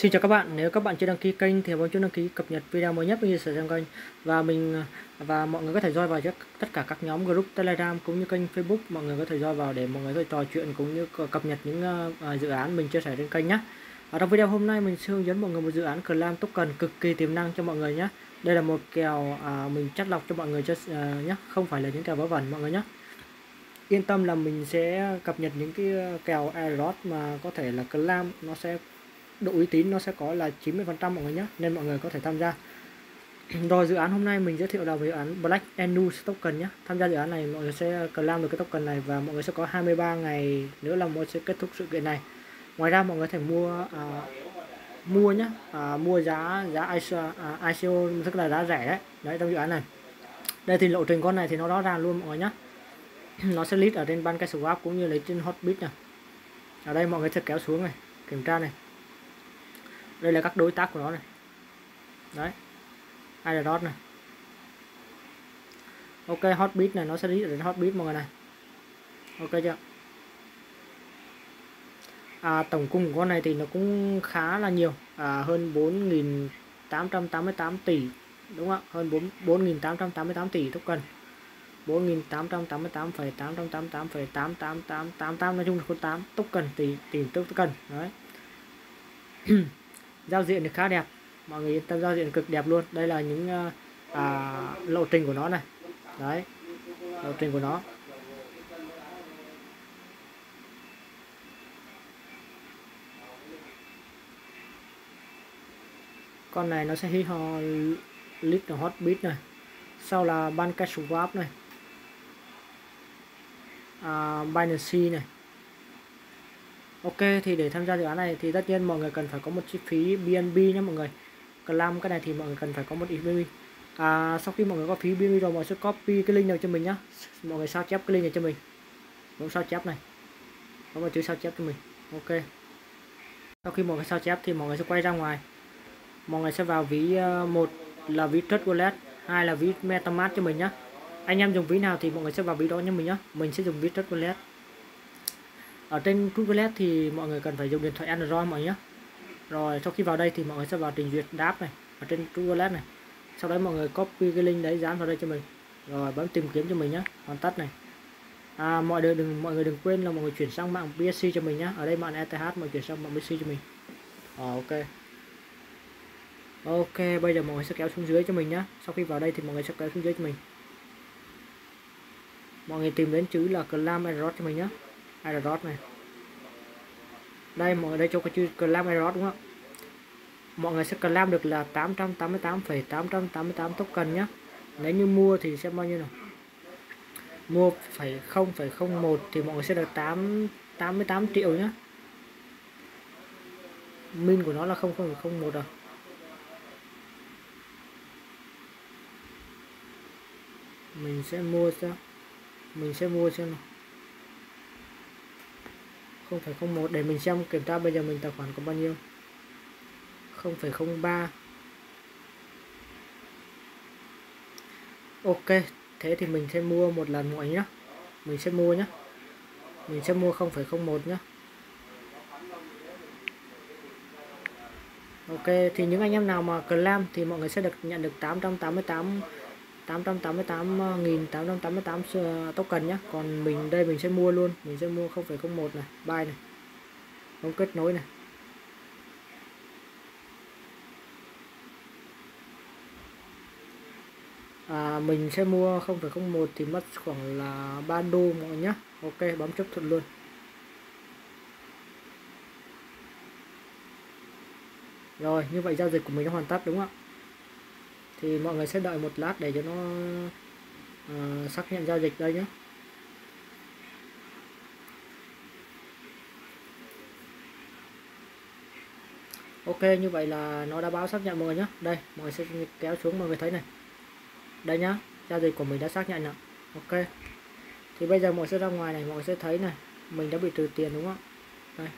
Xin chào các bạn, nếu các bạn chưa đăng ký kênh thì bấm chuông đăng ký cập nhật video mới nhất cũng như sở xem kênh và mình và mọi người có thể join vào tất cả các nhóm group Telegram cũng như kênh Facebook mọi người có thể join vào để mọi người có thể trò chuyện cũng như cập nhật những uh, dự án mình chia sẻ trên kênh nhé. Ở trong video hôm nay mình sẽ hướng dẫn mọi người một dự án Clam token cực kỳ tiềm năng cho mọi người nhé. Đây là một kèo uh, mình chắt lọc cho mọi người cho ờ, uh, nhé, không phải là những kèo vớ vẩn mọi người nhé. Yên tâm là mình sẽ cập nhật những cái ờ, kèo airdrop mà có thể là Clam nó sẽ độ uy tín nó sẽ có là 90% mọi người nhé nên mọi người có thể tham gia. Rồi dự án hôm nay mình giới thiệu là dự án Black Enus token nhé. Tham gia dự án này mọi người sẽ cần được cái token này và mọi người sẽ có 23 ngày nữa là mọi sẽ kết thúc sự kiện này. Ngoài ra mọi người có thể mua à, mua nhé à, mua giá giá ICO, à, ICO tức là giá rẻ đấy đấy trong dự án này. Đây thì lộ trình con này thì nó rõ ràng luôn mọi người nhé. Nó sẽ list ở trên ban cái swap cũng như lấy trên hotbit này ở đây mọi người sẽ kéo xuống này kiểm tra này đây là các đối tác của nó này. Đấy. Aerodot này? Ok hotbit này nó sẽ đi đến hotbit mọi người này. Ok chưa? À, tổng cung của con này thì nó cũng khá là nhiều. À, hơn 4.888 tỷ đúng không hơn 4.888 tỷ token. 4.888,888,88888 nói chung là con 8 token tỷ tỷ token đấy. Ừ giao diện thì khá đẹp. Mọi người yên tâm giao diện cực đẹp luôn. Đây là những uh, à, lộ trình của nó này. Đấy lộ trình của nó. Con này nó sẽ hít ho lít hot beat này. Sau là ban cash swap này. À, Binance này. Ok thì để tham gia dự án này thì tất nhiên mọi người cần phải có một chi phí BNB nhé mọi người. Clam cái này thì mọi người cần phải có một ít BNB à, sau khi mọi người có phí BNB rồi mọi người sẽ copy cái link này cho mình nhá. Mọi người sao chép cái link này cho mình. Cũng sao chép này. Có một chữ sao chép cho mình. Ok. Sau khi mọi người sao chép thì mọi người sẽ quay ra ngoài. Mọi người sẽ vào ví ờ, một là ví Trust Wallet hai là ví MetaMask cho mình nhá. Anh em dùng ví nào thì mọi người sẽ vào ví đó cho mình nhá. Mình sẽ dùng ví Trust Wallet ở trên Google thì mọi người cần phải dùng điện thoại Android mọi nhé. Rồi sau khi vào đây thì mọi người sẽ vào trình duyệt đáp này ở trên Google này. Sau đó mọi người copy cái link đấy dán vào đây cho mình. Rồi bấm tìm kiếm cho mình nhé hoàn tất này. À, mọi người đừng mọi người đừng quên là mọi người chuyển sang mạng BSC cho mình nhé. Ở đây mạng ETH mọi người chuyển sang mạng BSC cho mình. À, ok. Ok bây giờ mọi người sẽ kéo xuống dưới cho mình nhé. Sau khi vào đây thì mọi người sẽ kéo xuống dưới cho mình. Mọi người tìm đến chữ là clam error cho mình nhé. Aerodot này. Đây mọi người đây cho cái chữ clam Aerodot đúng không? Mọi người sẽ clam được là 888,888 token nhé nếu như mua thì sẽ bao nhiêu nào? Mua phải 0,01 thì mọi người sẽ được 8 88 triệu nhé min của nó là 0,01 rồi à. mình sẽ mua sao mình sẽ mua xem nào. 0,01 để mình xem kiểm tra bây giờ mình tài khoản có bao nhiêu. 0,03 Ok thế thì mình sẽ mua một lần mọi nhá. Mình sẽ mua nhá. Mình sẽ mua 0,01 nhá. Ok thì những anh em nào mà clam thì mọi người sẽ được nhận được 888 888.888 ờ, ờ, token nhé còn mình đây mình sẽ mua luôn. Mình sẽ mua 0,01 này buy này không kết nối này. À, mình sẽ mua 0,01 thì mất khoảng là 3 đô mọi nhé ok bấm chấp thuận luôn. Rồi như vậy giao dịch của mình đã hoàn tất đúng không ạ? Thì mọi người sẽ đợi một lát để cho nó uh, xác nhận giao dịch đây nhé. Ok như vậy là nó đã báo xác nhận mọi người nhé. Đây mọi người sẽ kéo xuống mọi người thấy này. Đây nhá giao dịch của mình đã xác nhận rồi ok. Thì bây giờ mọi người sẽ ra ngoài này mọi người sẽ thấy này mình đã bị trừ tiền đúng không đây.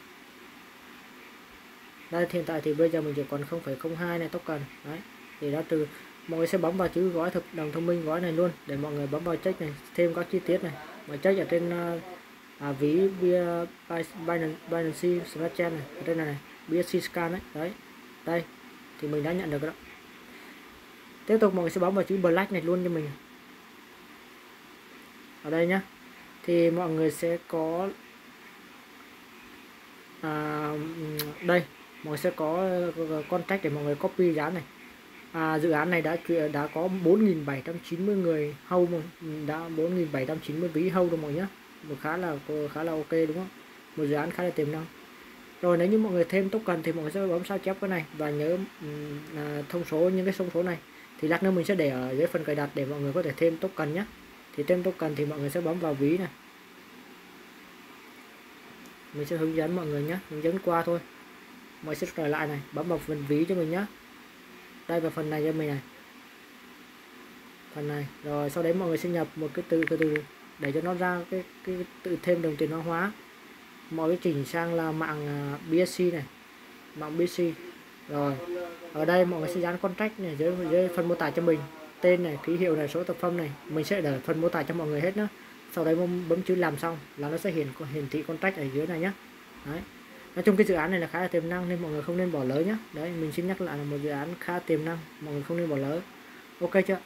Đây hiện tại thì bây giờ mình chỉ còn 0,02 này token đấy thì đã trừ mọi người sẽ bấm vào chữ gói thực đồng thông minh gói này luôn để mọi người bấm vào check này thêm các chi tiết này. Mà check ở trên à, à ví Binance, Binance Smart Chain này ở trên này này BSC scan đấy đấy đây thì mình đã nhận được đó. Tiếp tục mọi người sẽ bấm vào chữ black này luôn cho mình. Ở đây nhá thì mọi người sẽ có à, đây mọi người sẽ có ờ, contact để mọi người copy dán này à, dự án này đã đã có 4.790 người hâu ừ, đã 4.790 ví hâu rồi mọi nhá. Một khá là khá là ok đúng không? Một dự án khá là tiềm năng. Rồi nếu như mọi người thêm token thì mọi người sẽ bấm sao chép cái này và nhớ ừ, à, thông số những cái thông số này. Thì lát nữa mình sẽ để ở dưới phần cài đặt để mọi người có thể thêm token nhé thì thêm token thì mọi người sẽ bấm vào ví này. Mình sẽ hướng dẫn mọi người nhé hướng dẫn qua thôi. Mọi sẽ trở lại này bấm vào phần ví cho mình nhé đây vào phần này cho mình này. Phần này. Rồi sau đấy mọi người sẽ nhập một cái từ cái từ để cho nó ra cái cái tự thêm đồng tiền hóa hóa. Mọi cái chỉnh sang là mạng à, BSC này. Mạng BSC rồi ở đây mọi người sẽ dán contract này dưới, dưới phần mô tả cho mình. Tên này ký hiệu này số tập phẩm này. Mình sẽ để phần mô tả cho mọi người hết nữa sau đấy bấm, bấm chữ làm xong là nó sẽ hiển hiển thị contract ở dưới này nhé đấy nói chung cái dự án này là khá là tiềm năng nên mọi người không nên bỏ lỡ nhé đấy, mình xin nhắc lại là một dự án khá tiềm năng, mọi người không nên bỏ lỡ. Ok chưa?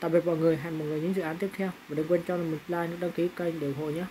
Tạm biệt mọi người, hẹn mọi người những dự án tiếp theo. Và đừng quên cho mình like, đăng ký kênh để ủng hộ nhé